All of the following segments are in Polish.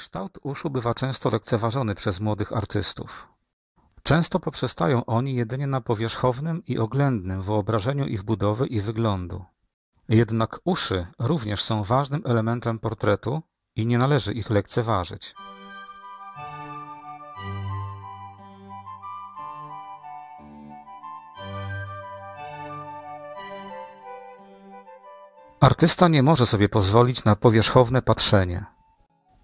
Kształt uszu bywa często lekceważony przez młodych artystów. Często poprzestają oni jedynie na powierzchownym i oględnym wyobrażeniu ich budowy i wyglądu. Jednak uszy również są ważnym elementem portretu i nie należy ich lekceważyć. Artysta nie może sobie pozwolić na powierzchowne patrzenie.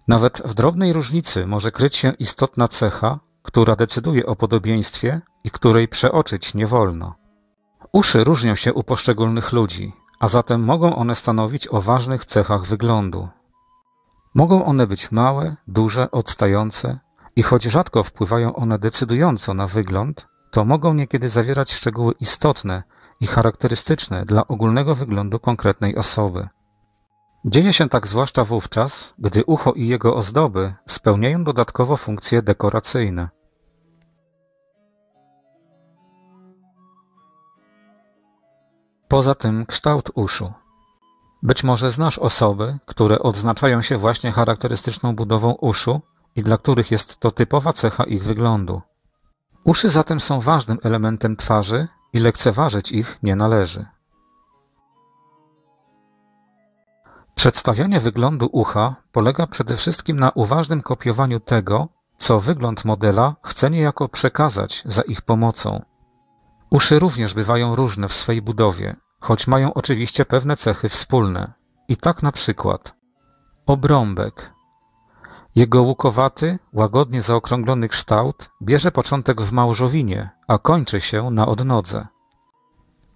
Nawet w drobnej różnicy może kryć się istotna cecha, która decyduje o podobieństwie i której przeoczyć nie wolno. Uszy różnią się u poszczególnych ludzi, a zatem mogą one stanowić o ważnych cechach wyglądu. Mogą one być małe, duże, odstające i choć rzadko wpływają one decydująco na wygląd, to mogą niekiedy zawierać szczegóły istotne i charakterystyczne dla ogólnego wyglądu konkretnej osoby. Dzieje się tak zwłaszcza wówczas, gdy ucho i jego ozdoby spełniają dodatkowo funkcje dekoracyjne. Poza tym kształt uszu. Być może znasz osoby, które odznaczają się właśnie charakterystyczną budową uszu i dla których jest to typowa cecha ich wyglądu. Uszy zatem są ważnym elementem twarzy i lekceważyć ich nie należy. Przedstawianie wyglądu ucha polega przede wszystkim na uważnym kopiowaniu tego, co wygląd modela chce niejako przekazać za ich pomocą. Uszy również bywają różne w swej budowie, choć mają oczywiście pewne cechy wspólne. I tak na przykład obrąbek. Jego łukowaty, łagodnie zaokrąglony kształt bierze początek w małżowinie, a kończy się na odnodze.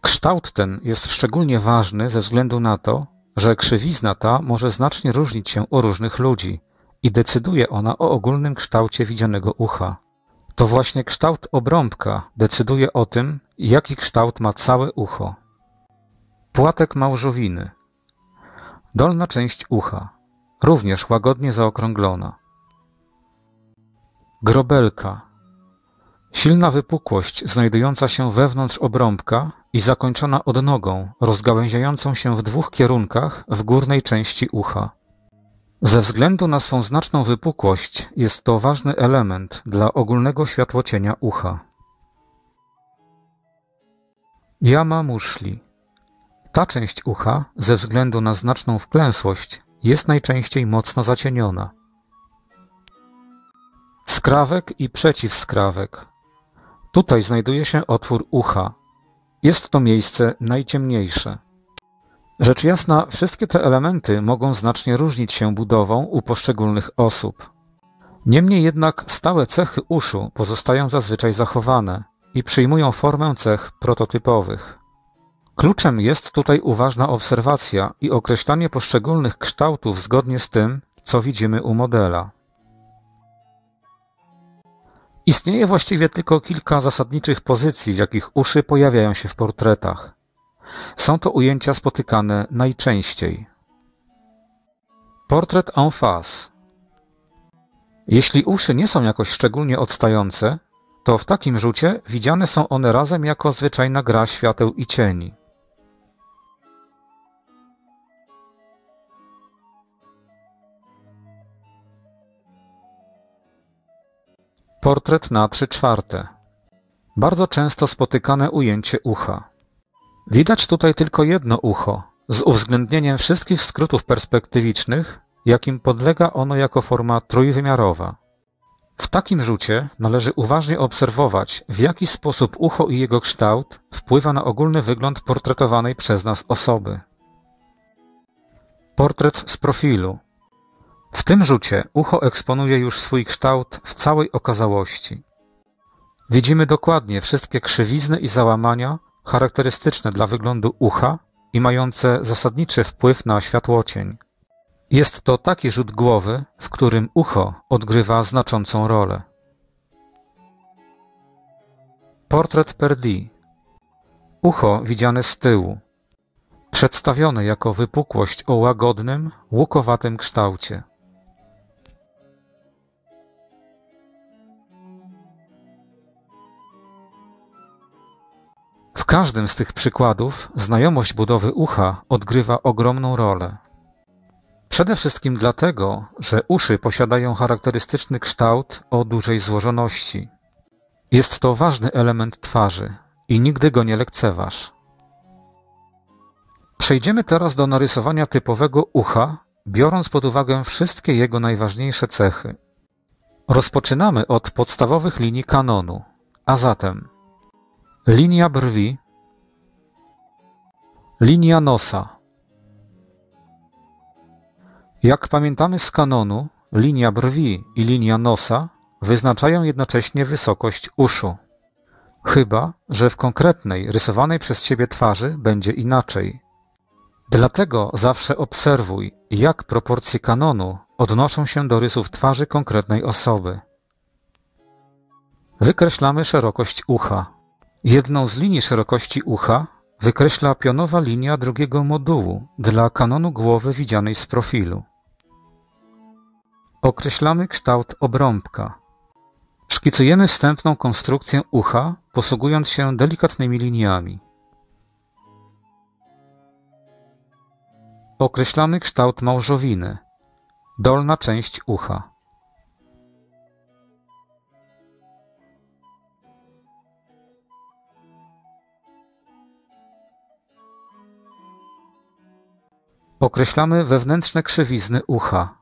Kształt ten jest szczególnie ważny ze względu na to, że krzywizna ta może znacznie różnić się u różnych ludzi i decyduje ona o ogólnym kształcie widzianego ucha. To właśnie kształt obrąbka decyduje o tym, jaki kształt ma całe ucho. Płatek małżowiny. Dolna część ucha, również łagodnie zaokrąglona. Grobelka. Silna wypukłość znajdująca się wewnątrz obrąbka i zakończona odnogą rozgałęziającą się w dwóch kierunkach w górnej części ucha. Ze względu na swą znaczną wypukłość jest to ważny element dla ogólnego światłocienia ucha. Jama muszli. Ta część ucha, ze względu na znaczną wklęsłość, jest najczęściej mocno zacieniona. Skrawek i przeciwskrawek. Tutaj znajduje się otwór ucha. Jest to miejsce najciemniejsze. Rzecz jasna, wszystkie te elementy mogą znacznie różnić się budową u poszczególnych osób. Niemniej jednak stałe cechy uszu pozostają zazwyczaj zachowane i przyjmują formę cech prototypowych. Kluczem jest tutaj uważna obserwacja i określanie poszczególnych kształtów zgodnie z tym, co widzimy u modela. Istnieje właściwie tylko kilka zasadniczych pozycji, w jakich uszy pojawiają się w portretach. Są to ujęcia spotykane najczęściej. Portret en face. Jeśli uszy nie są jakoś szczególnie odstające, to w takim rzucie widziane są one razem jako zwyczajna gra świateł i cieni. Portret na trzy czwarte. Bardzo często spotykane ujęcie ucha. Widać tutaj tylko jedno ucho, z uwzględnieniem wszystkich skrótów perspektywicznych, jakim podlega ono jako forma trójwymiarowa. W takim rzucie należy uważnie obserwować, w jaki sposób ucho i jego kształt wpływa na ogólny wygląd portretowanej przez nas osoby. Portret z profilu. W tym rzucie ucho eksponuje już swój kształt w całej okazałości. Widzimy dokładnie wszystkie krzywizny i załamania charakterystyczne dla wyglądu ucha i mające zasadniczy wpływ na światłocień. Jest to taki rzut głowy, w którym ucho odgrywa znaczącą rolę. Portret Perdi. Ucho widziane z tyłu. Przedstawione jako wypukłość o łagodnym, łukowatym kształcie. Każdym z tych przykładów znajomość budowy ucha odgrywa ogromną rolę. Przede wszystkim dlatego, że uszy posiadają charakterystyczny kształt o dużej złożoności. Jest to ważny element twarzy i nigdy go nie lekceważ. Przejdziemy teraz do narysowania typowego ucha, biorąc pod uwagę wszystkie jego najważniejsze cechy. Rozpoczynamy od podstawowych linii kanonu, a zatem linia brwi, linia nosa. Jak pamiętamy z kanonu, linia brwi i linia nosa wyznaczają jednocześnie wysokość uszu. Chyba, że w konkretnej, rysowanej przez ciebie twarzy będzie inaczej. Dlatego zawsze obserwuj, jak proporcje kanonu odnoszą się do rysów twarzy konkretnej osoby. Wykreślamy szerokość ucha. Jedną z linii szerokości ucha wykreśla pionowa linia drugiego modułu dla kanonu głowy widzianej z profilu. Określamy kształt obrąbka. Szkicujemy wstępną konstrukcję ucha, posługując się delikatnymi liniami. Określamy kształt małżowiny. Dolna część ucha. Określamy wewnętrzne krzywizny ucha.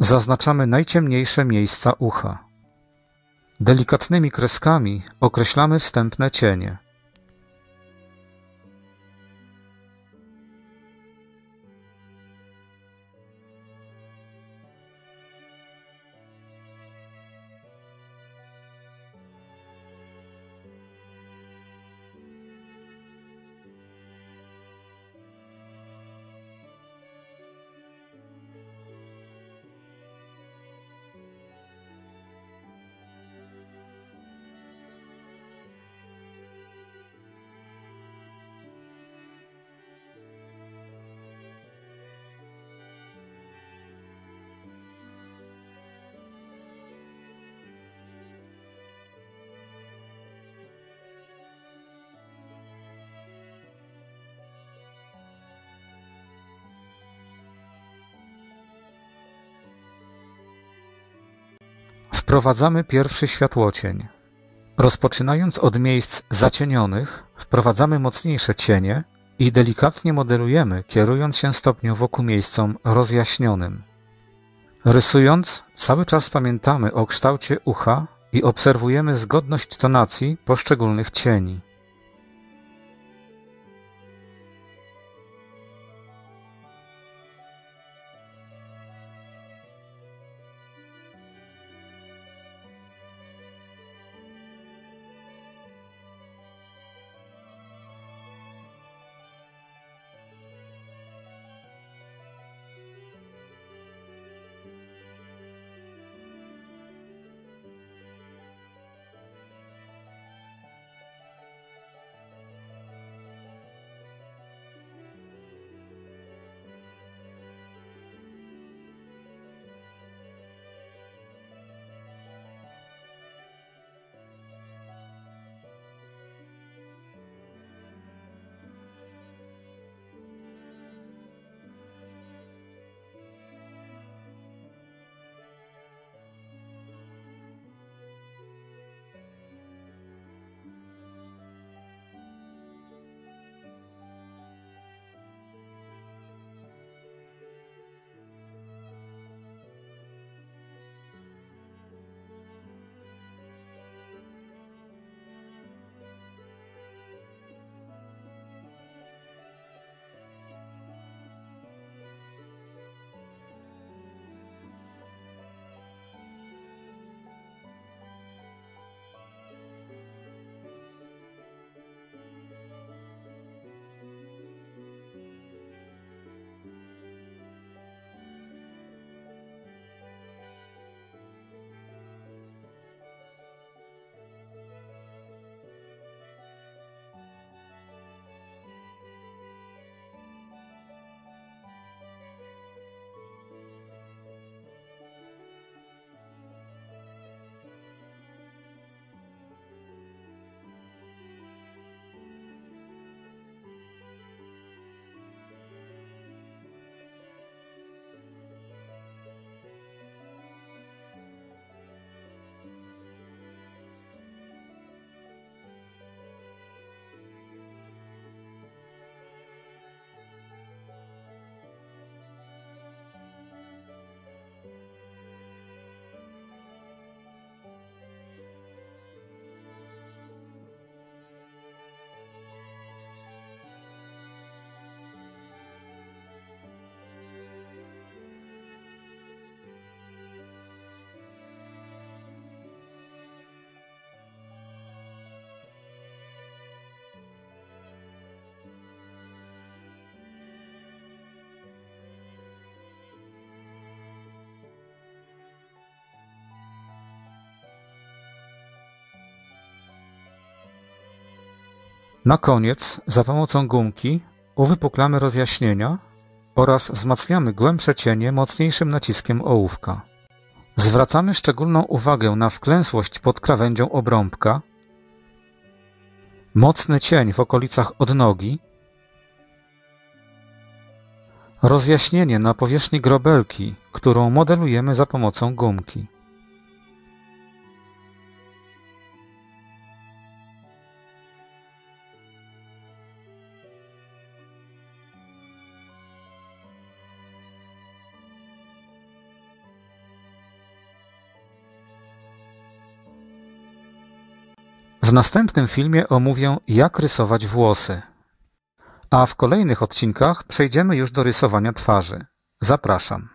Zaznaczamy najciemniejsze miejsca ucha. Delikatnymi kreskami określamy wstępne cienie. Wprowadzamy pierwszy światłocień. Rozpoczynając od miejsc zacienionych, wprowadzamy mocniejsze cienie i delikatnie modelujemy, kierując się stopniowo ku miejscom rozjaśnionym. Rysując, cały czas pamiętamy o kształcie ucha i obserwujemy zgodność tonacji poszczególnych cieni. Na koniec, za pomocą gumki, uwypuklamy rozjaśnienia oraz wzmacniamy głębsze cienie mocniejszym naciskiem ołówka. Zwracamy szczególną uwagę na wklęsłość pod krawędzią obrąbka, mocny cień w okolicach odnogi, rozjaśnienie na powierzchni grobelki, którą modelujemy za pomocą gumki. W następnym filmie omówię, jak rysować włosy. A w kolejnych odcinkach przejdziemy już do rysowania twarzy. Zapraszam.